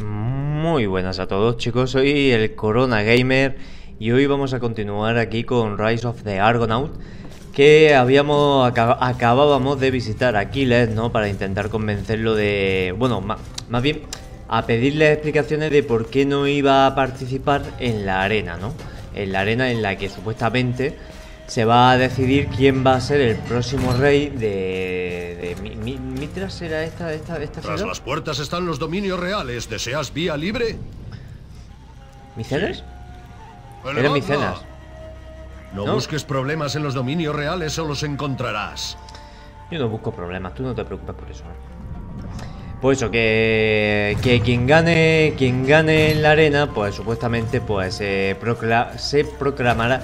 Muy buenas a todos chicos, soy el Corona Gamer y hoy vamos a continuar aquí con Rise of the Argonaut que habíamos acabábamos de visitar a Aquiles, ¿no? Para intentar convencerlo de... bueno, más bien a pedirle explicaciones de por qué no iba a participar en la arena, ¿no? En la arena en la que supuestamente se va a decidir quién va a ser el próximo rey de, de Mitras era esta esta esta Tras las puertas están los dominios reales. ¿Deseas vía libre? ¿Micenas? Era Micenas. No, no, busques problemas en los dominios reales o los encontrarás. Yo no busco problemas, tú no te preocupes por eso. Pues eso, que, que quien gane quien gane en la arena, pues supuestamente pues se proclamará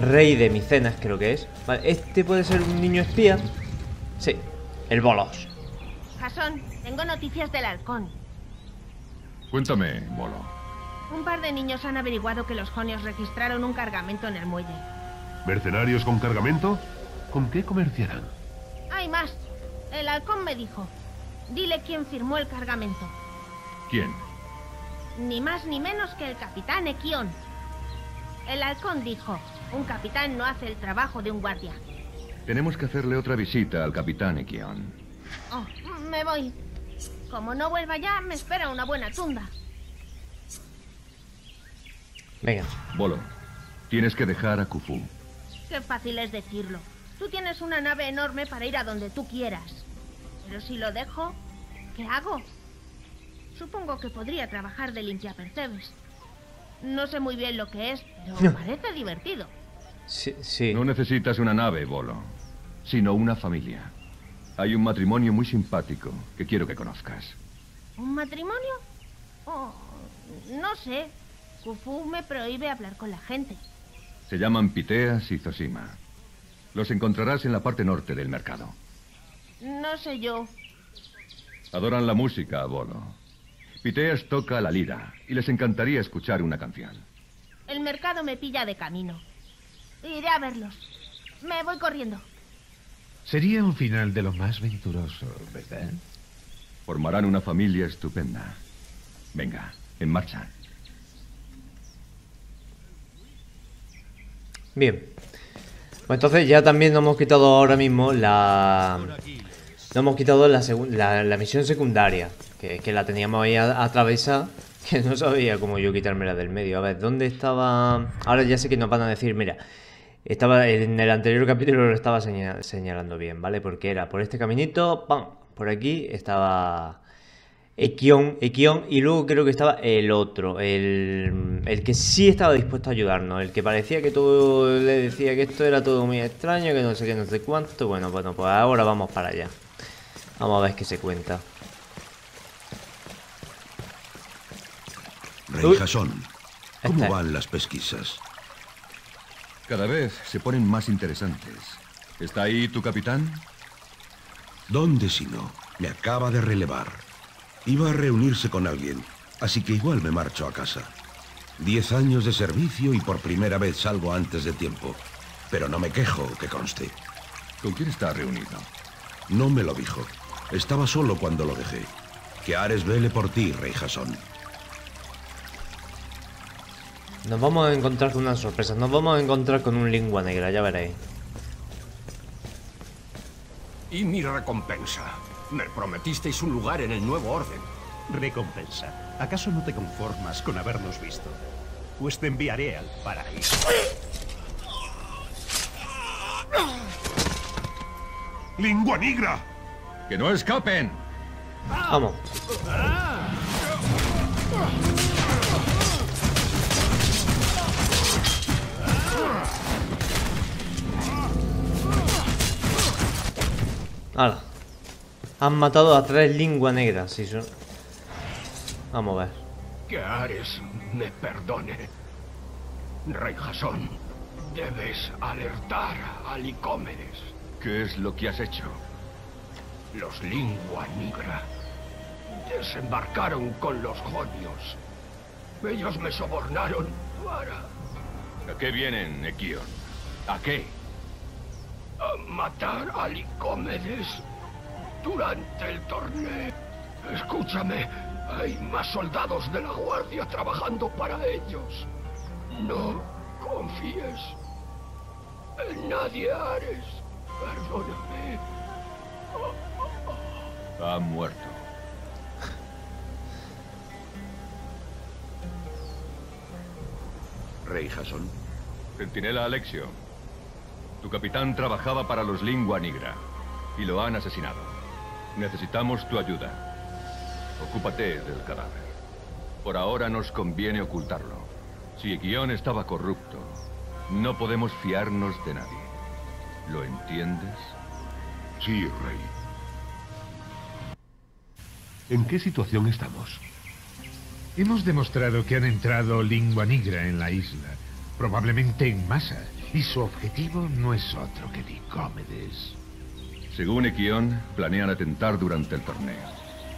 Rey de Micenas, creo que es. Vale, este puede ser un niño espía. Sí, el Bolos. Jason, tengo noticias del halcón. Cuéntame, Bolo. Un par de niños han averiguado que los jonios registraron un cargamento en el muelle. ¿Mercenarios con cargamento? ¿Con qué comerciarán? Hay más. El halcón me dijo. Dile quién firmó el cargamento. ¿Quién? Ni más ni menos que el capitán Ekion. El halcón dijo, un capitán no hace el trabajo de un guardia. Tenemos que hacerle otra visita al capitán Ekion. Oh, me voy. Como no vuelva ya, me espera una buena tunda. Venga. Bolo, tienes que dejar a Kufu. Qué fácil es decirlo. Tú tienes una nave enorme para ir a donde tú quieras. Pero si lo dejo, ¿qué hago? Supongo que podría trabajar de limpiapercebes. No sé muy bien lo que es, pero parece divertido. Sí, sí. No necesitas una nave, Bolo, sino una familia. Hay un matrimonio muy simpático que quiero que conozcas. ¿Un matrimonio? Oh, no sé. Kufu me prohíbe hablar con la gente. Se llaman Piteas y Zosima. Los encontrarás en la parte norte del mercado. No sé yo. Adoran la música, Bolo. Piteas toca la lira y les encantaría escuchar una canción. El mercado me pilla de camino. Iré a verlos. Me voy corriendo. Sería un final de lo más venturoso, ¿verdad? Formarán una familia estupenda. Venga, en marcha. Bien. Pues entonces ya también nos hemos quitado ahora mismo la... Nos hemos quitado la, la misión secundaria. Que, que la teníamos ahí atravesada. Que no sabía cómo yo quitármela del medio. A ver, ¿dónde estaba...? Ahora ya sé que nos van a decir, mira... Estaba en el anterior capítulo lo estaba señalando bien, ¿vale? Porque era por este caminito, ¡pam! Por aquí estaba Ekion, Ekion y luego creo que estaba el otro, el, el, que sí estaba dispuesto a ayudarnos, el que parecía que todo le decía que esto era todo muy extraño, que no sé qué, no sé cuánto. Bueno, bueno, pues ahora vamos para allá. Vamos a ver qué se cuenta. Rey Jason, ¿cómo van las pesquisas? Cada vez se ponen más interesantes. ¿Está ahí tu capitán? ¿Dónde si no? Me acaba de relevar. Iba a reunirse con alguien, así que igual me marcho a casa. Diez años de servicio y por primera vez salgo antes de tiempo. Pero no me quejo, que conste. ¿Con quién está reunido? No me lo dijo. Estaba solo cuando lo dejé. Que Ares vele por ti, Rey Jason. Nos vamos a encontrar con una sorpresa. Nos vamos a encontrar con un lengua negra, ya veréis. Y mi recompensa. Me prometisteis un lugar en el nuevo orden. ¿Recompensa? ¿Acaso no te conformas con habernos visto? Pues te enviaré al paraíso. ¡Lingua negra! ¡Que no escapen! Vamos. ¡Hala! Han matado a tres lenguas negras, sí son... Vamos a ver. Que Ares me perdone. Rey Jasón, debes alertar a Licómedes. ¿Qué es lo que has hecho? Los lingua negra desembarcaron con los jonios. Ellos me sobornaron para... ¿A qué vienen, Ekion? ¿A qué? A matar a Licómedes durante el torneo. Escúchame, Hay más soldados de la guardia trabajando para ellos. No confíes en nadie, Ares. Perdóname. Ha muerto. Rey Jason. Centinela Alexio. Tu capitán trabajaba para los Lingua Nigra y lo han asesinado. Necesitamos tu ayuda. Ocúpate del cadáver. Por ahora nos conviene ocultarlo. Si Equión estaba corrupto, no podemos fiarnos de nadie. ¿Lo entiendes? Sí, Rey. ¿En qué situación estamos? Hemos demostrado que han entrado lingua nigra en la isla, probablemente en masa, y su objetivo no es otro que Licómedes. Según Equión, planean atentar durante el torneo.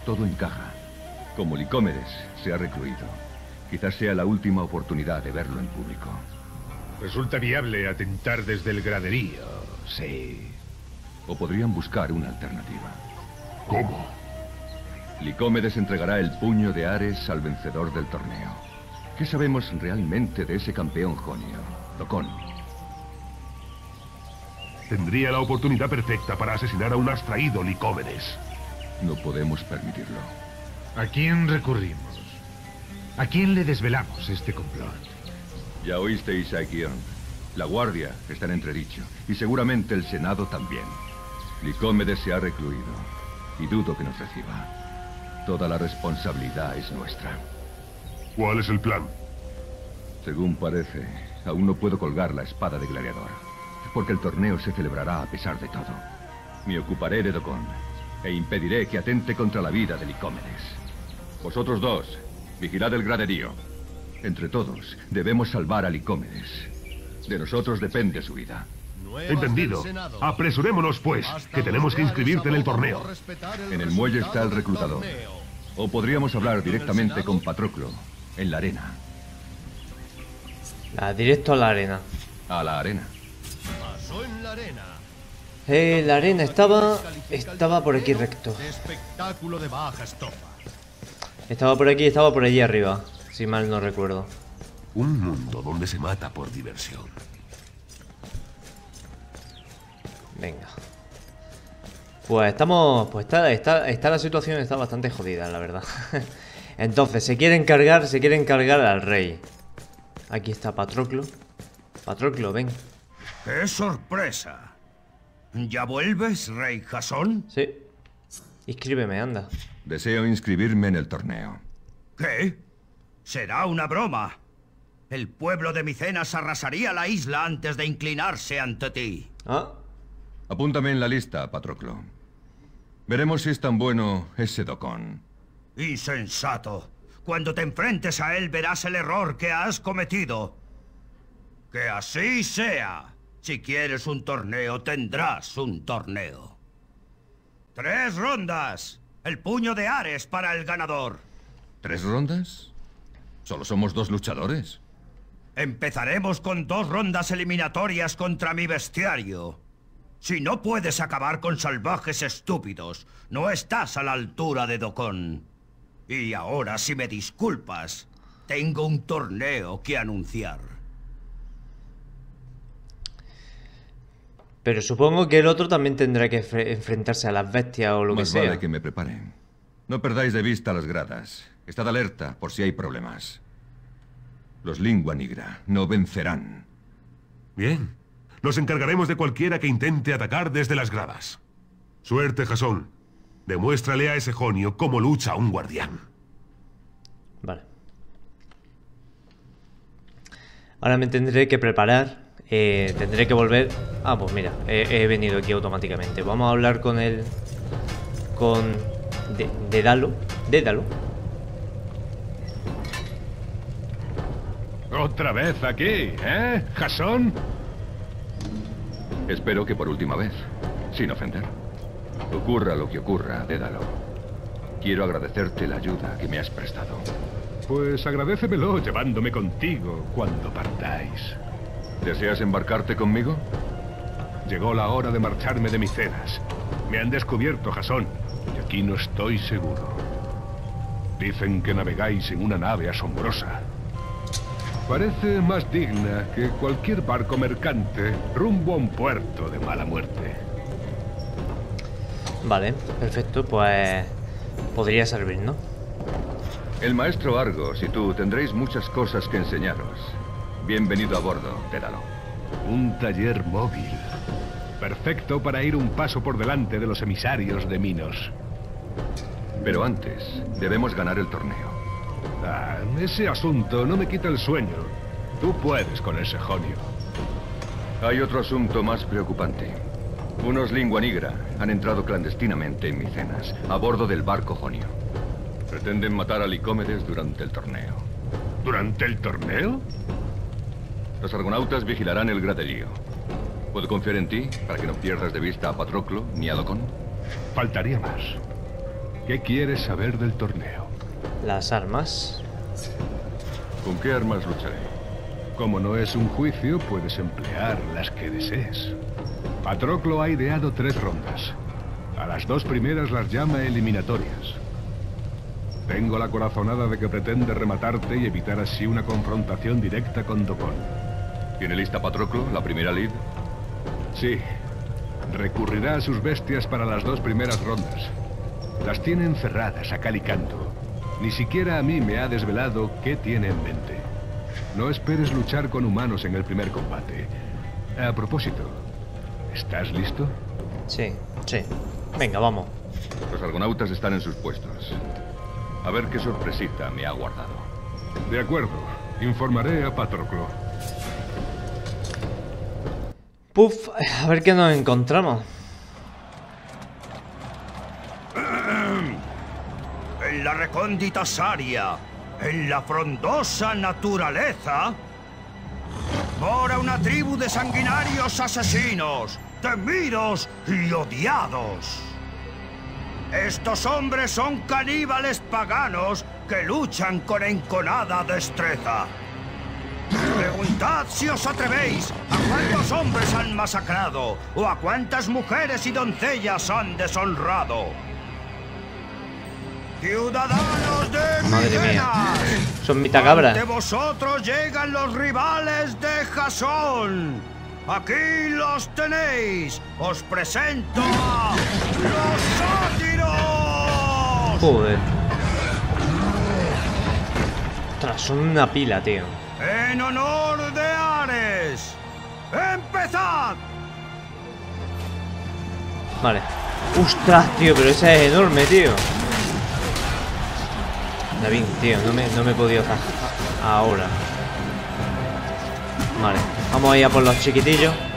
Todo encaja. Como Licómedes se ha recluido, quizás sea la última oportunidad de verlo en público. Resulta viable atentar desde el graderío, sí. O podrían buscar una alternativa. ¿Cómo? Licómedes entregará el puño de Ares al vencedor del torneo. ¿Qué sabemos realmente de ese campeón jonio, Docón? Tendría la oportunidad perfecta para asesinar a un astraído Licómedes. No podemos permitirlo. ¿A quién recurrimos? ¿A quién le desvelamos este complot? Ya oísteis a Equión. La Guardia está en entredicho, y seguramente el Senado también. Licómedes se ha recluido, y dudo que nos reciba. Toda la responsabilidad es nuestra. ¿Cuál es el plan? Según parece, aún no puedo colgar la espada de gladiador, porque el torneo se celebrará a pesar de todo. Me ocuparé de Docón, e impediré que atente contra la vida de Licómedes. Vosotros dos, vigilad el graderío. Entre todos, debemos salvar a Licómedes. De nosotros depende su vida. Entendido. Apresurémonos, pues, que tenemos que inscribirte en el torneo. En el muelle está el reclutador. O podríamos hablar directamente con Patroclo, en la arena. Nada, directo a la arena. A la arena. Eh, la arena estaba... Estaba por aquí recto. Espectáculo de baja estofa. Estaba por aquí, estaba por allí arriba. Si mal no recuerdo. Un mundo donde se mata por diversión. Venga. Pues estamos... Pues está, está, está la situación está bastante jodida, la verdad. Entonces, se quieren cargar, se quieren cargar al rey. Aquí está Patroclo. Patroclo, ven. ¡Qué sorpresa! ¿Ya vuelves, rey Jasón? Sí. Inscríbeme, anda. Deseo inscribirme en el torneo. ¿Qué? Será una broma. El pueblo de Micenas arrasaría la isla antes de inclinarse ante ti. Ah, Apúntame en la lista, Patroclo. Veremos si es tan bueno ese Docón. Insensato. Cuando te enfrentes a él verás el error que has cometido. Que así sea. Si quieres un torneo, tendrás un torneo. Tres rondas. El puño de Ares para el ganador. ¿Tres rondas? Solo somos dos luchadores. Empezaremos con dos rondas eliminatorias contra mi bestiario. Si no puedes acabar con salvajes estúpidos, no estás a la altura de Docón. Y ahora, si me disculpas, tengo un torneo que anunciar. pero supongo que el otro también tendrá que fre- enfrentarse a las bestias o lo que Más sea. vale que me preparen. No perdáis de vista las gradas. Estad alerta por si hay problemas. Los lingua nigra no vencerán. Bien. Nos encargaremos de cualquiera que intente atacar desde las gradas. Suerte, Jasón. Demuéstrale a ese jonio cómo lucha un guardián. Vale. Ahora me tendré que preparar. eh, tendré que volver. Ah, pues mira, he, he venido aquí automáticamente. Vamos a hablar con el. Con. De, Dédalo. Dédalo. Otra vez aquí, ¿eh, Jasón? Espero que por última vez, sin ofender. Ocurra lo que ocurra, Dédalo. Quiero agradecerte la ayuda que me has prestado. Pues agradécemelo llevándome contigo cuando partáis. ¿Deseas embarcarte conmigo? Llegó la hora de marcharme de Micenas. Me han descubierto, Jasón, y aquí no estoy seguro. Dicen que navegáis en una nave asombrosa. Parece más digna que cualquier barco mercante rumbo a un puerto de mala muerte. Vale, perfecto, pues podría servir, ¿no? El maestro Argos y tú tendréis muchas cosas que enseñaros. Bienvenido a bordo, Dédalo. Un taller móvil. Perfecto para ir un paso por delante de los emisarios de Minos. Pero antes, debemos ganar el torneo. Ah, ese asunto no me quita el sueño. Tú puedes con ese jonio. Hay otro asunto más preocupante. Unos lingua nigra han entrado clandestinamente en Micenas, a bordo del barco jonio. Pretenden matar a Licómedes durante el torneo. ¿Durante el torneo? Los argonautas vigilarán el graderío. ¿Puedo confiar en ti para que no pierdas de vista a Patroclo ni a Docon? Faltaría más. ¿Qué quieres saber del torneo? Las armas. ¿Con qué armas lucharé? Como no es un juicio, puedes emplear las que desees. Patroclo ha ideado tres rondas. A las dos primeras las llama eliminatorias. Tengo la corazonada de que pretende rematarte y evitar así una confrontación directa con Docon. ¿Tiene lista Patroclo, la primera lead? Sí. Recurrirá a sus bestias para las dos primeras rondas. Las tiene encerradas a cal y canto. Ni siquiera a mí me ha desvelado qué tiene en mente. No esperes luchar con humanos en el primer combate. A propósito, ¿estás listo? Sí, sí. Venga, vamos. Los argonautas están en sus puestos. A ver qué sorpresita me ha guardado. De acuerdo. Informaré a Patroclo. Puf, a ver qué nos encontramos. En la recóndita Saria, en la frondosa naturaleza, mora una tribu de sanguinarios asesinos, temidos y odiados. Estos hombres son caníbales paganos que luchan con enconada destreza. Preguntad si os atrevéis a cuántos hombres han masacrado o a cuántas mujeres y doncellas han deshonrado. ¡Ciudadanos de Madre mía. Son mitad cabra. Ante vosotros llegan los rivales de Jasón. Aquí los tenéis. Os presento a los sátiros. Joder. Ostras, son una pila, tío. En honor de Ares. ¡Empezad! Vale. Ostras, tío, pero ese es enorme, tío. David, tío, no me, no me he podido ahora. Vale, vamos a ir a por los chiquitillos.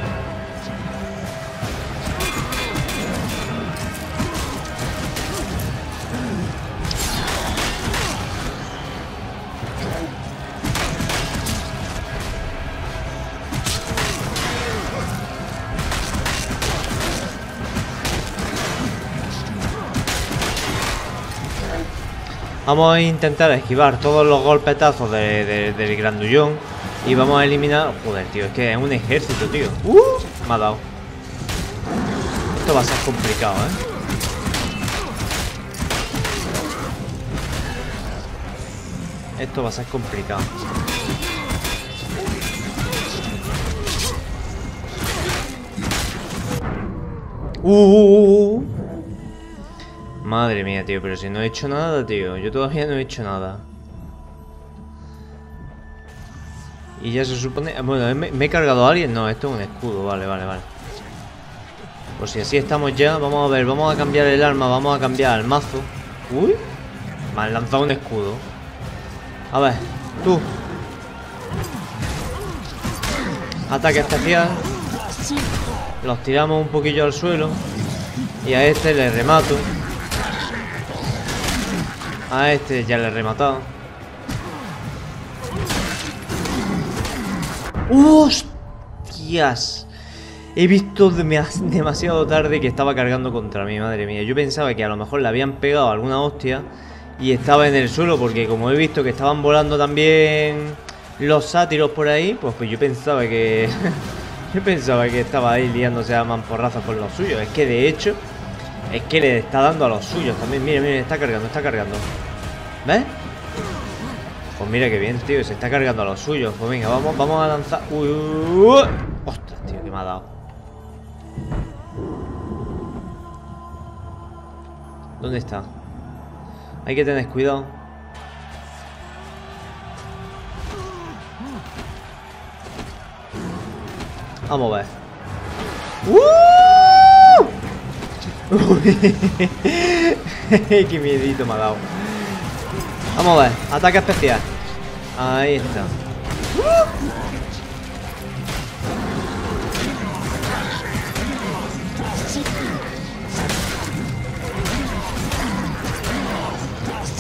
Vamos a intentar esquivar todos los golpetazos de- de- del grandullón y vamos a eliminar... Joder, tío, es que es un ejército, tío. ¡Uh! Me ha dado. Esto va a ser complicado, ¿eh? Esto va a ser complicado. ¡Uh! uh, uh, uh! Madre mía, tío, pero si no he hecho nada, tío. Yo todavía no he hecho nada. Y ya se supone... Bueno, ¿me, me he cargado a alguien? No, esto es un escudo. Vale, vale, vale. Pues si así estamos ya, vamos a ver. Vamos a cambiar el arma, vamos a cambiar el mazo. Uy. Me han lanzado un escudo. A ver, tú. Ataque especial. Los tiramos un poquillo al suelo. Y a este le remato. A este ya le he rematado. ¡Hostias! He visto dema- demasiado tarde que estaba cargando contra mí, madre mía. Yo pensaba que a lo mejor le habían pegado alguna hostia y estaba en el suelo, porque como he visto que estaban volando también los sátiros por ahí, pues, pues yo pensaba que. yo pensaba que estaba ahí liándose a mamporrazos con los suyos. Es que de hecho, es que le está dando a los suyos también. Mire, mire, está cargando, está cargando. ¿Ves? Pues mira que bien, tío, se está cargando a los suyos. Pues venga, vamos, vamos a lanzar. Uy, uy, uy. Ostras, tío, que me ha dado. ¿Dónde está? Hay que tener cuidado. Vamos a ver. ¡Uh! ¡Qué miedito me ha dado! Vamos a ver, ataque especial. Ahí está.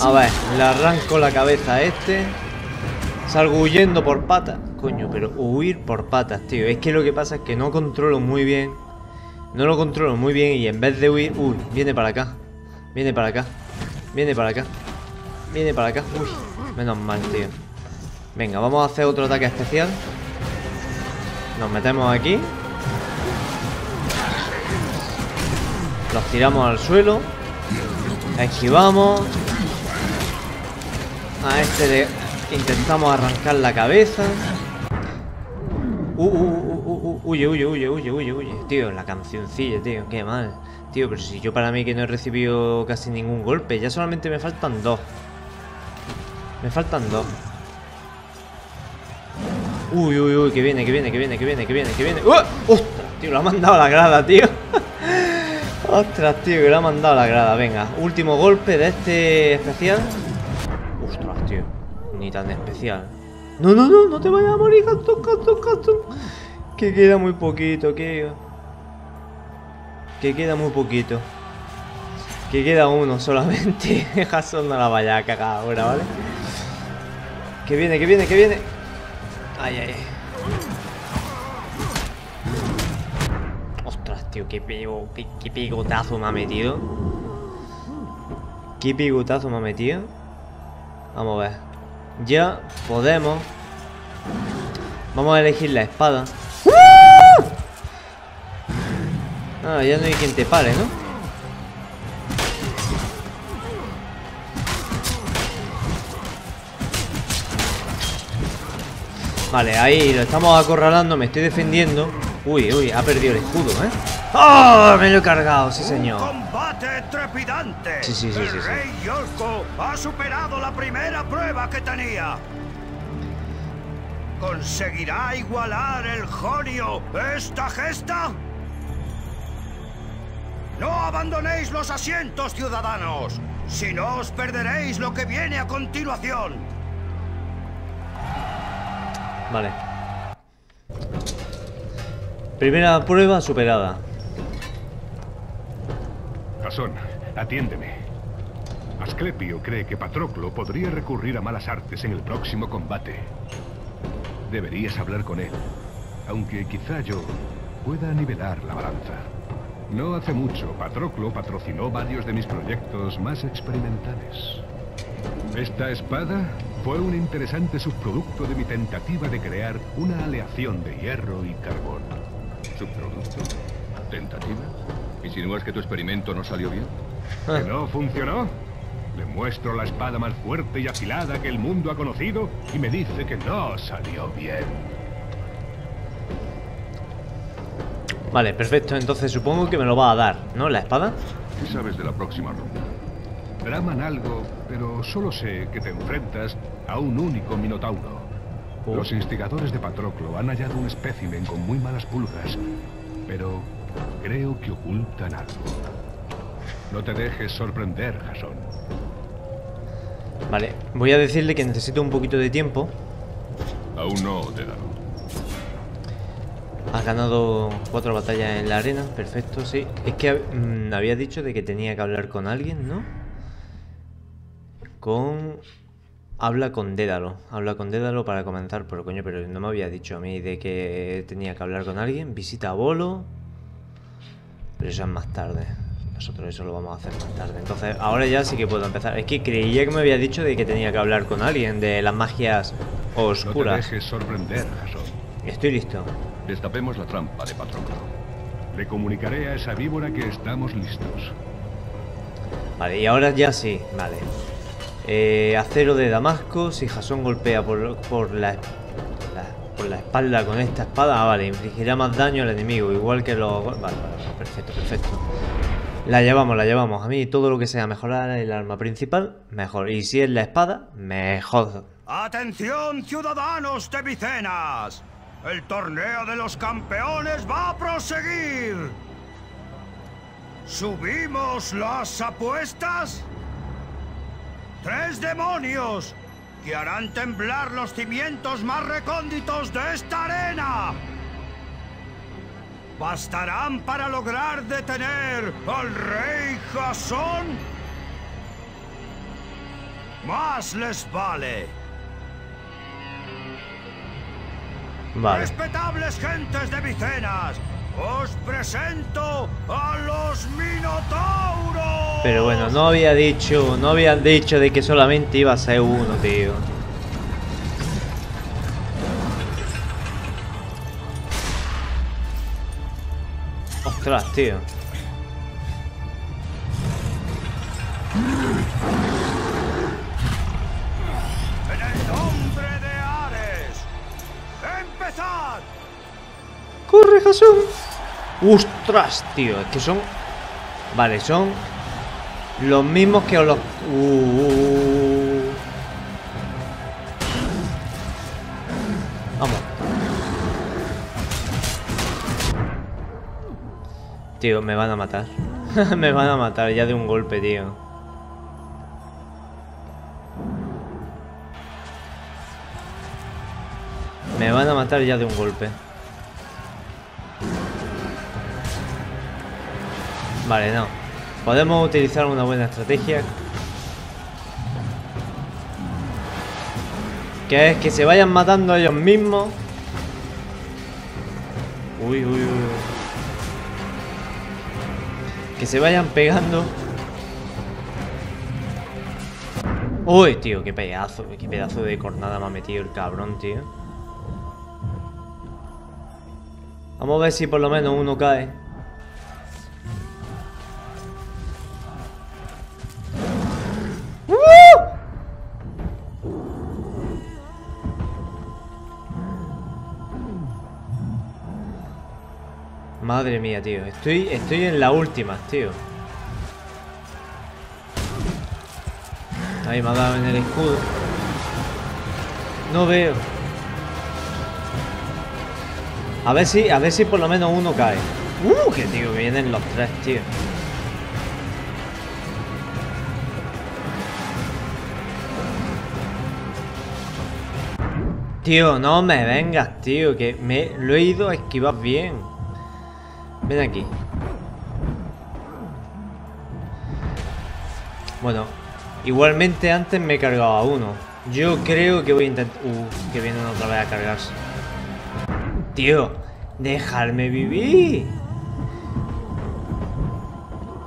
A ver, le arranco la cabeza a este. Salgo huyendo por patas. Coño, pero huir por patas, tío. Es que lo que pasa es que no controlo muy bien. No lo controlo muy bien y en vez de huir... Uy, viene para acá. Viene para acá. Viene para acá. Viene para acá. Uy, menos mal, tío. Venga, vamos a hacer otro ataque especial. Nos metemos aquí. Los tiramos al suelo. Esquivamos. A este le intentamos arrancar la cabeza. Uh, uh, uh, uh, huye, huye, huye, huye, huye, huye. Tío, la cancioncilla, tío, qué mal. Tío, pero si yo para mí que no he recibido casi ningún golpe, ya solamente me faltan dos. Me faltan dos. Uy, uy, uy, que viene, que viene, que viene, que viene, que viene, que viene. ¡Ostras, tío! Lo ha mandado a la grada, tío. Ostras, tío, que lo ha mandado a la grada. Venga, último golpe de este especial. Ostras, tío. Ni tan especial. No, no, no, no te vayas a morir, Gastón, Gastón, Gastón. Que queda muy poquito, que. Que queda muy poquito. Que queda uno solamente. Jason no la vaya a cagar ahora, ¿vale? Que viene, que viene, que viene. Ay, ay. Ostras, tío, qué, pego, qué, qué me ha metido. Qué picotazo me ha metido. Vamos a ver. Ya podemos. Vamos a elegir la espada. Ah, ya no hay quien te pare, ¿no? Vale, ahí lo estamos acorralando, me estoy defendiendo. Uy, uy, ha perdido el escudo, ¿eh? ¡Oh! Me lo he cargado, sí señor. combate trepidante. Sí, sí, sí, El sí, sí. rey Yolko ha superado la primera prueba que tenía. ¿Conseguirá igualar el Jonio esta gesta? No abandonéis los asientos, ciudadanos. Si no, os perderéis lo que viene a continuación. Vale. Primera prueba superada. Jasón, atiéndeme. Asclepio cree que Patroclo podría recurrir a malas artes en el próximo combate. Deberías hablar con él, aunque quizá yo pueda nivelar la balanza. No hace mucho, Patroclo patrocinó varios de mis proyectos más experimentales. Esta espada fue un interesante subproducto de mi tentativa de crear una aleación de hierro y carbón. ¿Subproducto? ¿Tentativa? ¿Insinúas que tu experimento no salió bien? ¿Que no funcionó? Le muestro la espada más fuerte y afilada que el mundo ha conocido y me dice que no salió bien. Vale, perfecto. Entonces supongo que me lo va a dar, ¿no? La espada. ¿Qué sabes de la próxima ronda? Braman algo, pero solo sé que te enfrentas a un único minotauro. Oh. Los instigadores de Patroclo han hallado un espécimen con muy malas pulgas, pero creo que ocultan algo. No te dejes sorprender, Jason. Vale, voy a decirle que necesito un poquito de tiempo. Aún no, Dédalo. Has ganado cuatro batallas en la arena, perfecto, sí. Es que mm, había dicho de que tenía que hablar con alguien, ¿no? Con... Habla con Dédalo, habla con Dédalo para comenzar, pero coño, pero no me había dicho a mí de que tenía que hablar con alguien. Visita a Bolo. Pero eso es más tarde. Nosotros eso lo vamos a hacer más tarde. Entonces, ahora ya sí que puedo empezar. Es que creía que me había dicho de que tenía que hablar con alguien de las magias No te oscuras. dejes sorprender, Jason. Estoy listo. Destapemos la trampa de Patroclo. Le comunicaré a esa víbora que estamos listos. Vale, y ahora ya sí, vale. Eh, acero de Damasco. Si Jason golpea por, por la, por la espalda con esta espada, ah, vale, infligirá más daño al enemigo, igual que los... Vale, vale, perfecto, perfecto. La llevamos, la llevamos. A mí todo lo que sea mejorar el arma principal, mejor. Y si es la espada, mejor. ¡Atención, ciudadanos de Vicenas! El torneo de los campeones va a proseguir. ¿Subimos las apuestas? ¡Tres demonios! que harán temblar los cimientos más recónditos de esta arena. ¿Bastarán para lograr detener al rey Jasón? Más les vale. Vale. Respetables gentes de Vicenas, os presento a los Minotauros. Pero bueno, no había dicho, no habían dicho de que solamente iba a ser uno, tío. Ostras, tío. ¡Corre, Jason! ¡Ostras, tío! Es que son... Vale, son... Los mismos que los... Uh. Vamos. Tío, me van a matar. me van a matar ya de un golpe, tío. Me van a matar ya de un golpe. Vale, no. Podemos utilizar una buena estrategia. Que es que se vayan matando ellos mismos. Uy, uy, uy. Que se vayan pegando. Uy, tío, qué pedazo, qué pedazo de cornada me ha metido el cabrón, tío. Vamos a ver si por lo menos uno cae. Madre mía, tío. Estoy, estoy en la última, tío. Ahí me ha dado en el escudo. No veo. A ver si, a ver si por lo menos uno cae. Uh, que tío, vienen los tres, tío. Tío, no me vengas, tío, que me lo he ido a esquivar bien. Ven aquí. Bueno, igualmente antes me he cargado a uno. Yo creo que voy a intentar... Uh, que vienen otra vez a cargarse. Tío, dejarme vivir.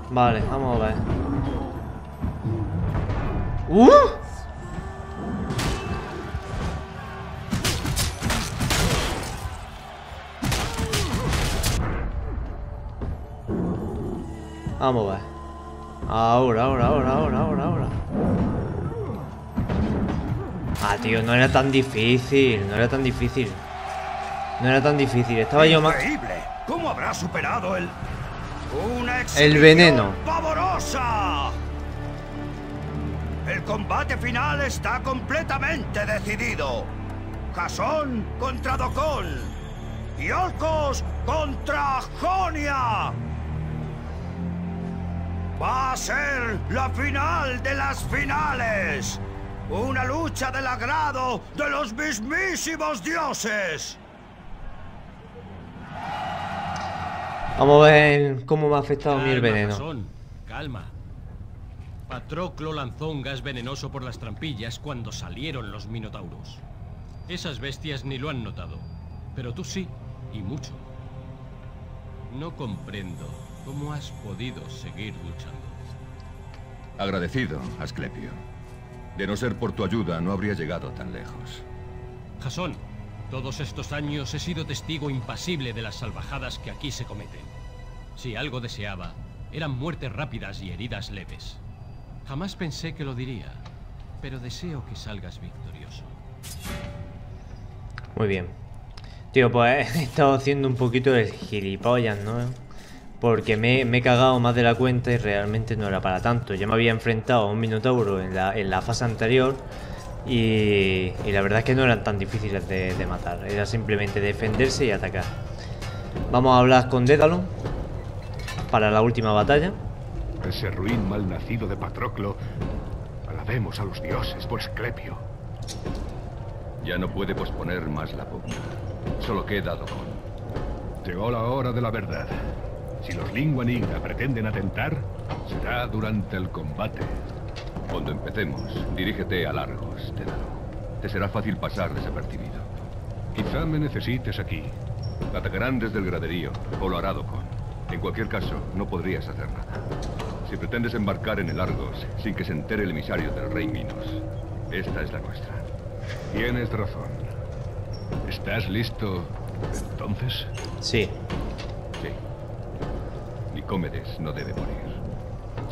Vale, vamos a ver. ¡Uh! Vamos a ver. Ahora, ahora, ahora, ahora, ahora, ahora. Ah, tío, no era tan difícil. No era tan difícil. No era tan difícil. Estaba yo más... ¿Cómo habrá superado el una El veneno. pavorosa? El combate final está completamente decidido. Jasón contra Docón. Y Orcos contra Jonia. Va a ser la final de las finales. Una lucha del agrado de los mismísimos dioses. Vamos a ver cómo me ha afectado mí el veneno. Calma. Patroclo lanzó un gas venenoso por las trampillas cuando salieron los minotauros. Esas bestias ni lo han notado, pero tú sí, y mucho. No comprendo cómo has podido seguir luchando. Agradecido, Asclepio. De no ser por tu ayuda, no habría llegado tan lejos. Jasón, todos estos años he sido testigo impasible de las salvajadas que aquí se cometen. Si algo deseaba, eran muertes rápidas y heridas leves. Jamás pensé que lo diría, pero deseo que salgas victorioso. Muy bien. Tío, pues he estado haciendo un poquito de gilipollas, ¿no? Porque me, he cagado más de la cuenta y realmente no era para tanto. Ya me había enfrentado a un Minotauro en la, en la fase anterior y, la verdad es que no eran tan difíciles de, de, matar. Era simplemente defenderse y atacar. Vamos a hablar con Dédalo para la última batalla. Ese ruin mal nacido de Patroclo. Alabemos a los dioses por Esclepio. Ya no puede posponer más la pugna. Solo queda Dokon. Llegó la hora de la verdad. Si los Lingua Nigra pretenden atentar, será durante el combate. Cuando empecemos, dirígete a Largos, Dédalo. Te será fácil pasar desapercibido. Quizá me necesites aquí. Atacarán desde el graderío, o lo hará Dokon. En cualquier caso, no podrías hacer nada. Si pretendes embarcar en el Argos sin que se entere el emisario del rey Minos, esta es la nuestra. Tienes razón. ¿Estás listo entonces? Sí. Sí. Nicómedes no debe morir.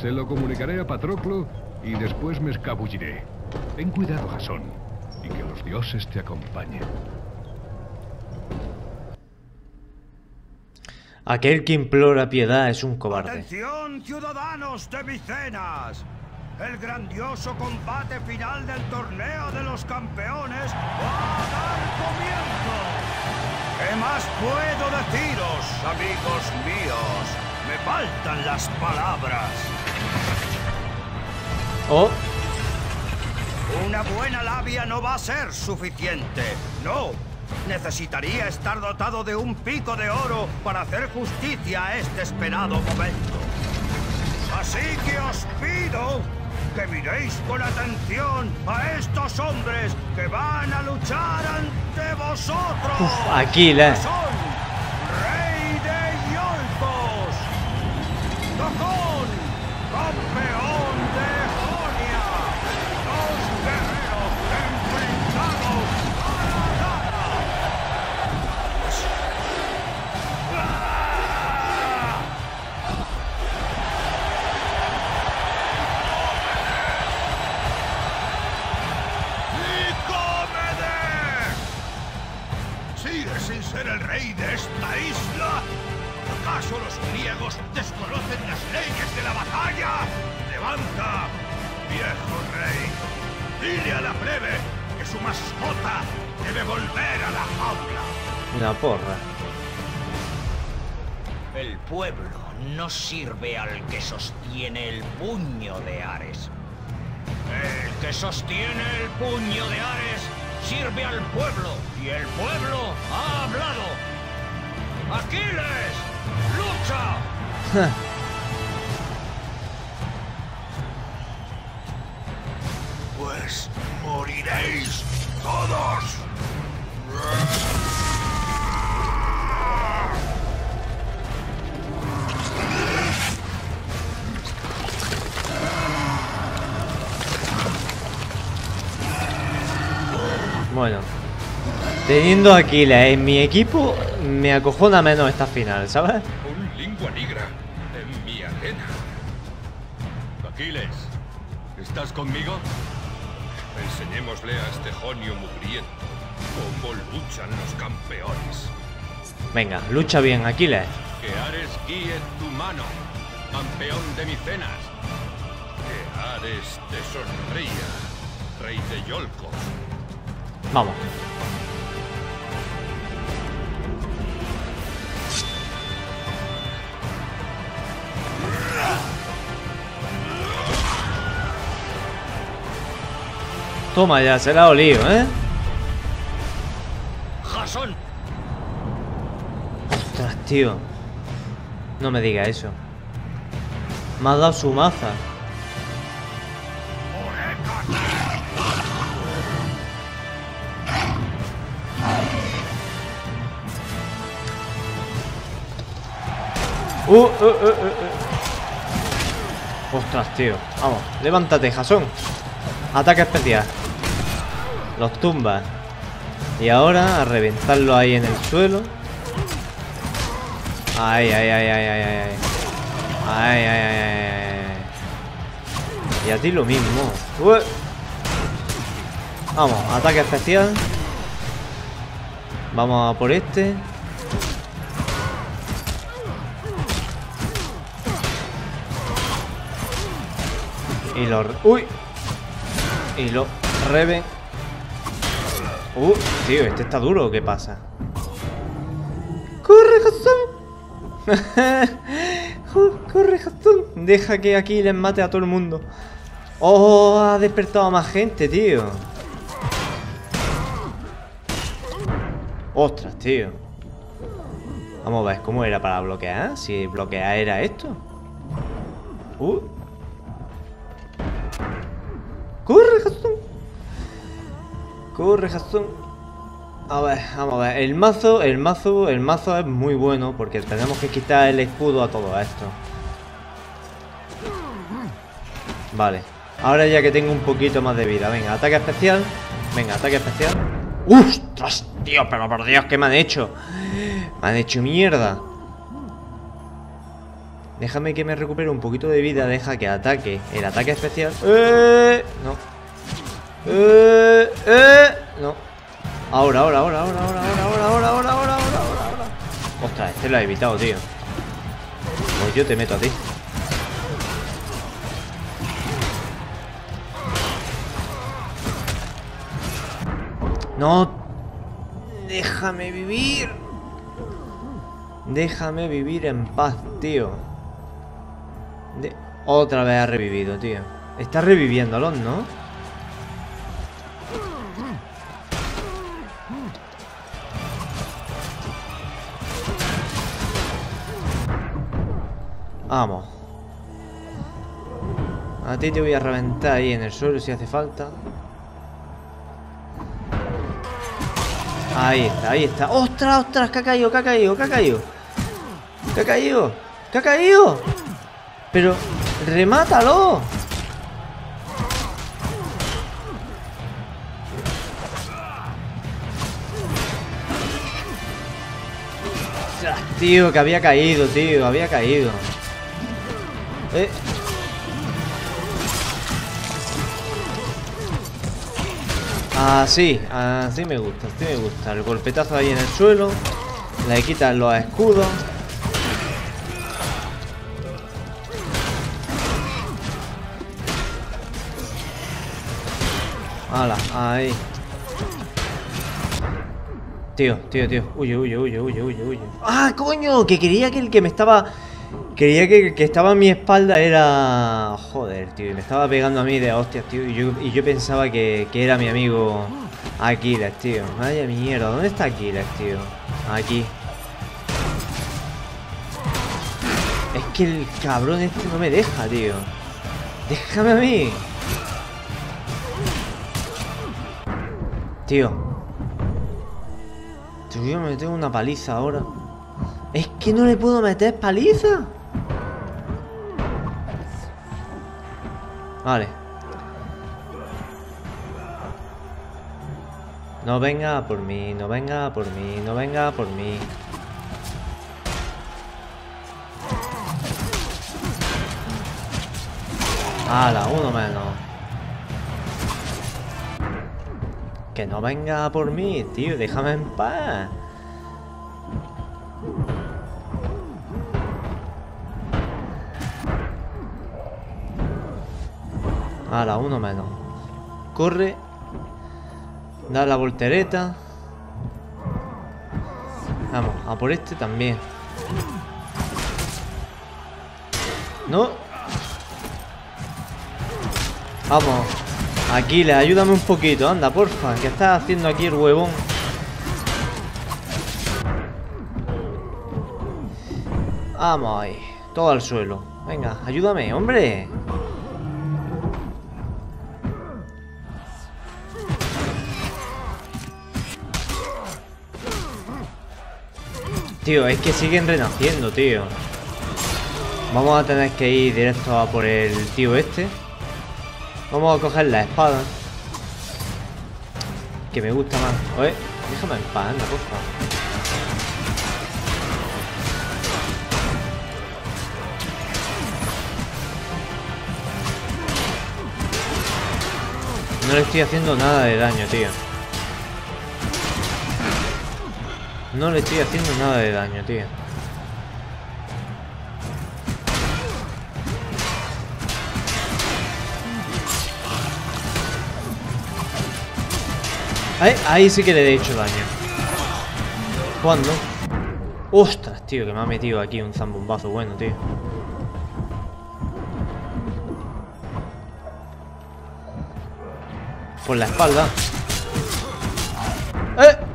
Se lo comunicaré a Patroclo y después me escabulliré. Ten cuidado, Jasón, y que los dioses te acompañen. Aquel que implora piedad es un cobarde. ¡Atención, ciudadanos de Micenas! El grandioso combate final del torneo de los campeones va a dar comienzo. ¿Qué más puedo deciros, amigos míos? Me faltan las palabras. Oh. Una buena labia no va a ser suficiente. No, Necesitaría estar dotado de un pico de oro para hacer justicia a este esperado momento. Así que os pido que miréis con atención a estos hombres que van a luchar ante vosotros. Uf, Aquiles. Son Una porra. El pueblo no sirve al que sostiene el puño de Ares. El que sostiene el puño de Ares sirve al pueblo y el pueblo ha hablado. Aquiles, lucha. Pues moriréis todos. Bueno. Teniendo a Aquiles en mi equipo, me acojona menos esta final, ¿sabes? Un lingua nigra en mi arena. Aquiles, ¿estás conmigo? Enseñémosle a este jonio mugriento cómo luchan los campeones. Venga, lucha bien, Aquiles. Que Ares guíe tu mano, campeón de Micenas. Que Ares te sonría, rey de Yolcos. Vamos. Toma ya, se la ha olido, ¿eh? Ostras, tío. No me diga eso. Me ha dado su maza. Uh, uh, uh, uh. Ostras, tío. Vamos, levántate, Jasón. Ataque especial. Los tumba. Y ahora a reventarlo ahí en el suelo. Ay, ay, ay, ay, ay, ay, ay. Ay, ay, ay. Y a ti lo mismo. Vamos, ataque especial. Vamos a por este. Y lo... ¡Uy! Y lo reven. Uh, tío, este está duro. ¿Qué pasa? ¡Corre, Gastón! ¡Corre, Gastón! Deja que aquí les mate a todo el mundo. ¡Oh! Ha despertado a más gente, tío. ¡Ostras, tío! Vamos a ver cómo era para bloquear. Si bloquear era esto. ¡Uh! A ver, vamos a ver. El mazo, el mazo, el mazo es muy bueno porque tenemos que quitar el escudo a todo esto. Vale. Ahora ya que tengo un poquito más de vida. Venga, ataque especial. Venga, ataque especial. ¡Ostras, tío! Pero por Dios, ¿qué me han hecho? Me han hecho mierda. Déjame que me recupere un poquito de vida. Deja que ataque el ataque especial. ¡Eh! No. ¡Eh! ¡Eh! No. Ahora, ahora, ahora, ahora, ahora, ahora, ahora, ahora, ahora, ahora, ahora, ahora. Ostras, este lo ha evitado, tío. Pues yo te meto a ti. No. Déjame vivir. Déjame vivir en paz, tío. De... Otra vez ha revivido, tío. Está reviviéndolo, ¿no? Vamos. A ti te voy a reventar ahí en el suelo si hace falta. Ahí está, ahí está. ¡Ostras, ostras! ¿Qué ha caído? ¿Qué ha caído? ¿Qué ha caído? ¿Qué ha caído? ¿Qué ha caído? Pero, remátalo. Tío, que había caído, tío, había caído. Eh. Así, así me gusta, así me gusta. El golpetazo ahí en el suelo. Le quitan los escudos. Hala, ahí. Tío, tío, tío. Huye, huye, huye, huye, huye, huye. ¡Ah, coño! Que quería que el que me estaba... Quería que que estaba en mi espalda era... Joder, tío. Y me estaba pegando a mí de hostias, tío. Y yo, pensaba que, que era mi amigo Aquiles, tío. Vaya mierda. ¿Dónde está Aquiles, tío? Aquí. Es que el cabrón este no me deja, tío. Déjame a mí. Tío. Tío, me tengo una paliza ahora. Es que no le puedo meter paliza. Vale. No venga por mí, no venga por mí, no venga por mí. Hala, uno menos. Que no venga por mí, tío, déjame en paz. Hala, uno menos. Corre. Da la voltereta. Vamos, a por este también. No. Vamos. Aquiles, ayúdame un poquito, anda, porfa. ¿Qué estás haciendo aquí el huevón? Vamos ahí. Todo al suelo. Venga, ayúdame, hombre. Tío, es que siguen renaciendo, tío. Vamos a tener que ir directo a por el tío este. Vamos a coger la espada. Que me gusta más. Oye, déjame en paz, anda. No le estoy haciendo nada de daño, tío. No le estoy haciendo nada de daño, tío. Ahí, sí que le he hecho daño. ¿Cuándo? Ostras, tío, que me ha metido aquí un zambombazo bueno, tío. Por la espalda. ¡Eh!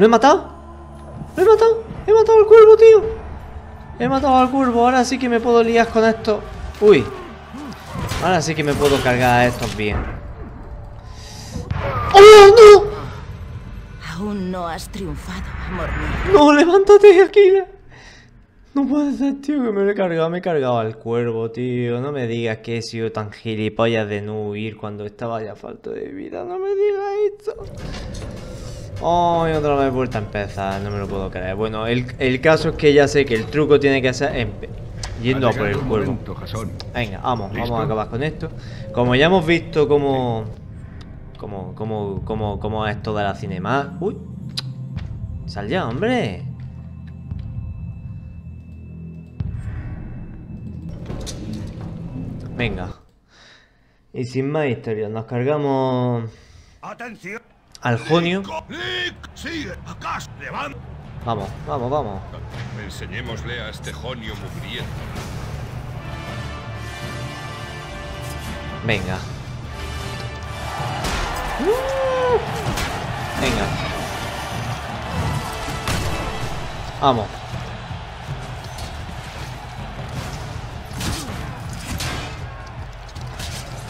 ¿Lo he matado? ¿Lo he matado? He matado al cuervo, tío. He matado al cuervo. Ahora sí que me puedo liar con esto. Uy. Ahora sí que me puedo cargar a estos bien. ¡Oh, no! Aún no has triunfado, amor mío. No, levántate, Aquila. No puede ser, tío, que me lo he cargado. Me he cargado al cuervo, tío. No me digas que he sido tan gilipollas de no huir cuando estaba ya falto de vida. No me digas esto. Ay, otra vez vuelta a empezar. No me lo puedo creer. Bueno, el, el caso es que ya sé que el truco tiene que ser empe- yendo a por el cuervo. Venga, vamos, ¿Listo? vamos a acabar con esto. Como ya hemos visto cómo... Cómo, cómo, cómo, cómo es toda la cinema... Uy. Sal ya, hombre. Venga. Y sin más historias, nos cargamos ¡Atención! Al Jonio. Vamos, vamos, vamos. Enseñémosle a este jonio mugriento. Venga. Venga. Vamos.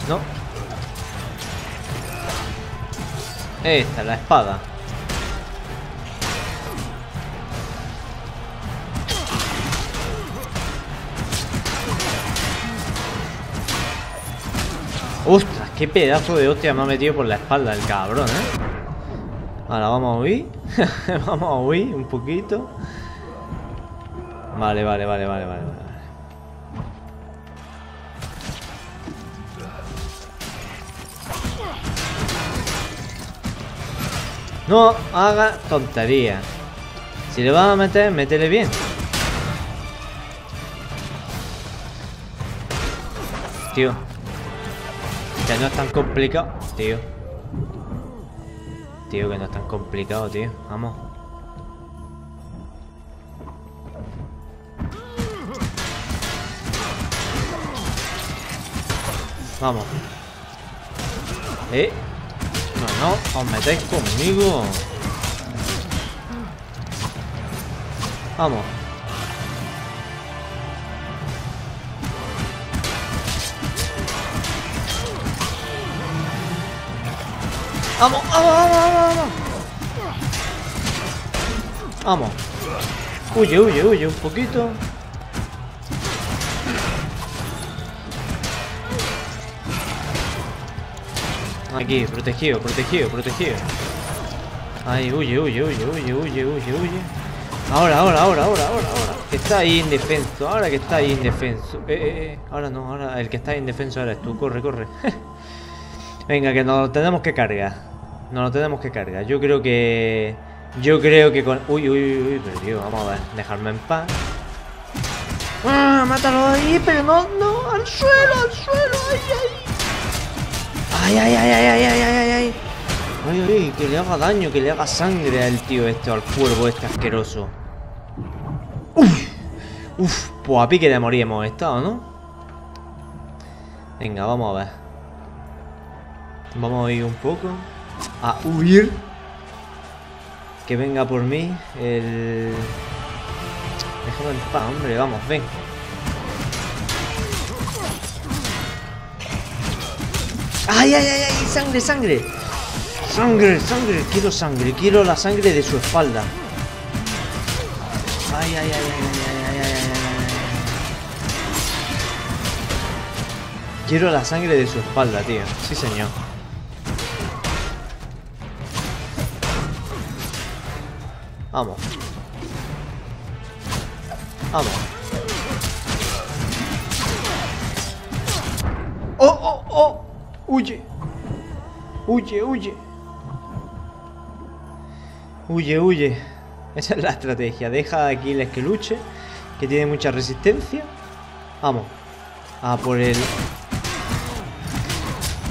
No. Esta, la espada. Ostras, qué pedazo de hostia me ha metido por la espalda el cabrón, ¿eh? Ahora vamos a huir. vamos a huir un poquito. Vale, vale, vale, vale, vale. No haga tonterías. Si le vas a meter, métele bien. Tío. Que no es tan complicado, tío. Tío, que no es tan complicado, tío. Vamos. Vamos. ¿Eh? No, os metéis conmigo. Vamos. Vamos, vamos, vamos, vamos, vamos. Vamos. Huye, huye, huye un poquito. Aquí, protegido, protegido, protegido. Ahí, huye, huye, huye, huye, huye, huye, huye. Ahora, ahora, ahora, ahora, ahora, ahora. Está ahí indefenso, ahora que está ahí indefenso. Eh, eh, eh. Ahora no, ahora el que está indefenso eres tú. Corre, corre. Venga, que nos lo tenemos que cargar. Nos lo tenemos que cargar. Yo creo que... Yo creo que con... Uy, uy, uy, uy, pero tío, vamos a ver. Dejarme en paz. ¡Ah! ¡Mátalo ahí! Pero no, no, al suelo, al suelo, ay, ay. Ay, ay, ay, ay, ay, ay, ay, ay. Ay, ay, ay, que le haga daño, que le haga sangre al tío este, al cuervo este asqueroso. Uf, uf, pues a pique de morir hemos estado, ¿no? Venga, vamos a ver. Vamos a ir un poco a huir. Que venga por mí el... Déjame en paz, hombre, vamos, ven. ¡Ay, ay, ay! ay ¡Sangre, sangre! ¡Sangre, sangre! Quiero sangre, quiero la sangre de su espalda. ¡Ay, ay, ay, ay, ay, ay, ay! ay Quiero la sangre de su espalda, tío. Sí, señor. Vamos. Vamos. ¡Oh, oh, oh! ¡Huye! ¡Huye, huye! Huye, huye. Esa es la estrategia. Deja a Aquiles que luche, que tiene mucha resistencia. Vamos. A por el...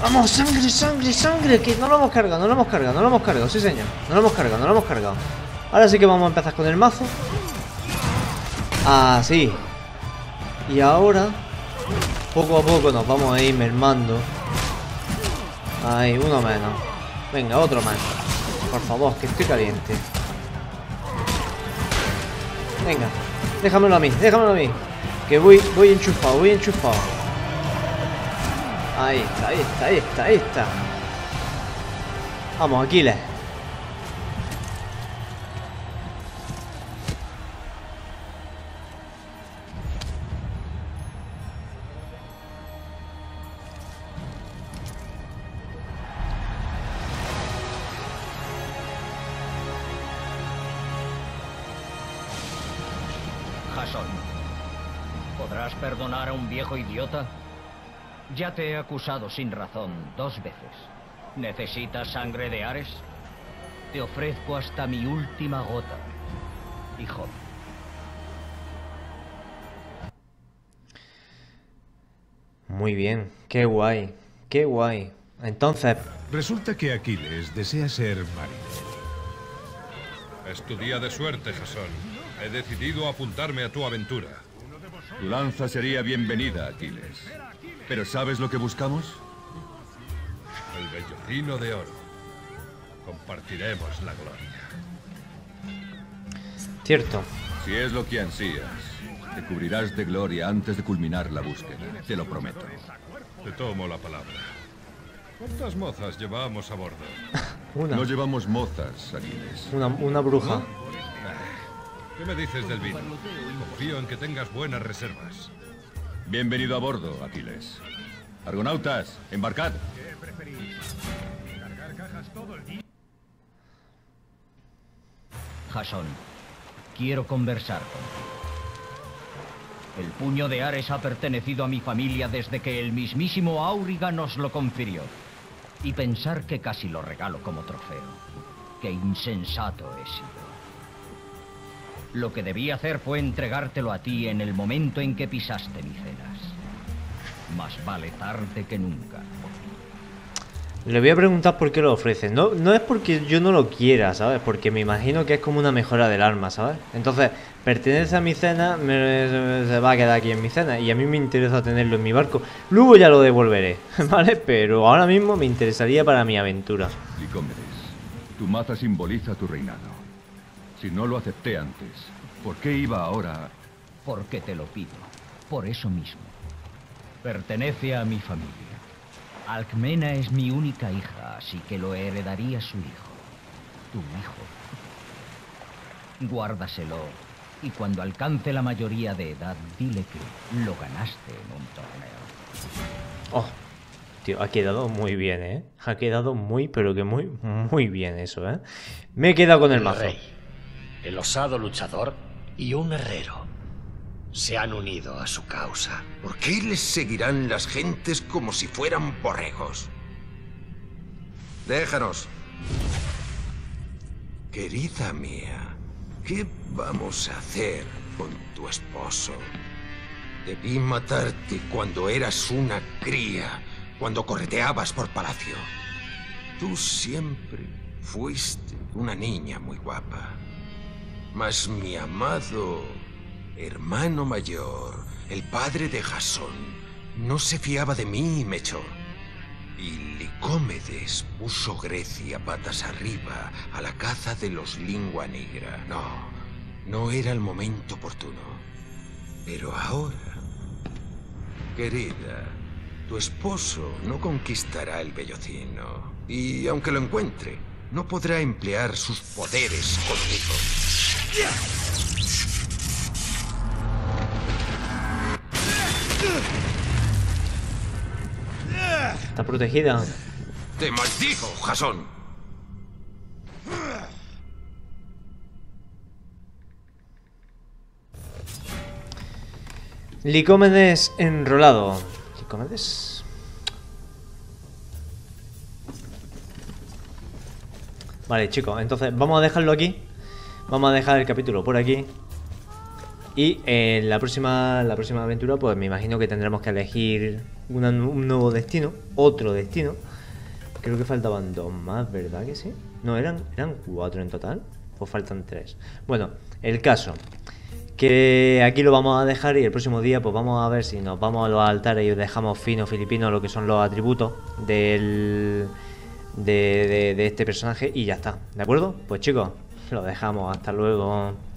¡Vamos! ¡Sangre, sangre, sangre! Que no lo hemos cargado, no lo hemos cargado, no lo hemos cargado. Sí, señor. No lo hemos cargado, no lo hemos cargado. Ahora sí que vamos a empezar con el mazo. Así. Y ahora... Poco a poco nos vamos a ir mermando. Ahí, uno menos. Venga, otro más. Por favor, que estoy caliente. Venga, déjamelo a mí, déjamelo a mí. Que voy, voy enchufado, voy enchufado. Ahí está, ahí está, ahí está, ahí está. Vamos, Aquiles. Viejo idiota? Ya te he acusado sin razón dos veces. ¿Necesitas sangre de Ares? Te ofrezco hasta mi última gota, hijo. Muy bien, qué guay, qué guay. Entonces, Resulta que Aquiles desea ser marinero. Es tu día de suerte, Jasón. He decidido apuntarme a tu aventura. Tu lanza sería bienvenida, Aquiles. ¿Pero sabes lo que buscamos? El vellocino de oro. Compartiremos la gloria. cierto. Si es lo que ansías, te cubrirás de gloria antes de culminar la búsqueda. Te lo prometo. Te tomo la palabra. ¿Cuántas mozas llevamos a bordo? Una. No llevamos mozas, Aquiles. Una, una bruja. ¿Qué me dices del vino? Confío en que tengas buenas reservas. Bienvenido a bordo, Aquiles. Argonautas, embarcad. Jason, quiero conversar contigo. El puño de Ares ha pertenecido a mi familia desde que el mismísimo Auriga nos lo confirió. Y pensar que casi lo regalo como trofeo. Qué insensato he sido. Lo que debí hacer fue entregártelo a ti en el momento en que pisaste Micenas. Más vale tarde que nunca. Le voy a preguntar por qué lo ofrecen. No, no es porque yo no lo quiera, ¿sabes? Porque me imagino que es como una mejora del arma, ¿sabes? Entonces, pertenece a mi cena, me- se va a quedar aquí en mi cena. Y a mí me interesa tenerlo en mi barco. Luego ya lo devolveré, ¿vale? Pero ahora mismo me interesaría para mi aventura. Licómedes, tu maza simboliza tu reinado. Si no lo acepté antes, ¿por qué iba ahora? Porque te lo pido. Por eso mismo. Pertenece a mi familia. Alcmena es mi única hija, así que lo heredaría su hijo. Tu hijo. Guárdaselo y cuando alcance la mayoría de edad, dile que lo ganaste en un torneo. Oh, tío, ha quedado muy bien, ¿eh? Ha quedado muy, pero que muy, muy bien eso, ¿eh? Me he quedado con el mazo. El osado luchador y un herrero se han unido a su causa. ¿Por qué les seguirán las gentes como si fueran borregos? Déjanos. Querida mía, ¿qué vamos a hacer con tu esposo? Debí matarte cuando eras una cría, cuando correteabas por palacio. Tú siempre fuiste una niña muy guapa. Mas mi amado hermano mayor, el padre de Jasón, no se fiaba de mí y me echó. Y Licómedes puso Grecia patas arriba a la caza de los lingua negra. No, no era el momento oportuno. Pero ahora, querida, tu esposo no conquistará el vellocino. Y aunque lo encuentre, no podrá emplear sus poderes conmigo. Está protegida. Te maldijo, Jason. Licómedes enrolado. Licómedes. Vale, chicos, entonces vamos a dejarlo aquí. Vamos a dejar el capítulo por aquí. Y en la próxima, la próxima aventura, pues me imagino que tendremos que elegir un nuevo destino, otro destino. Creo que faltaban dos más, ¿verdad que sí? No, eran, eran cuatro en total. Pues faltan tres. Bueno, el caso. Que aquí lo vamos a dejar y el próximo día pues vamos a ver si nos vamos a los altares y os dejamos fino filipino lo que son los atributos del de, de- de este personaje y ya está, ¿de acuerdo? Pues chicos, lo dejamos, hasta luego.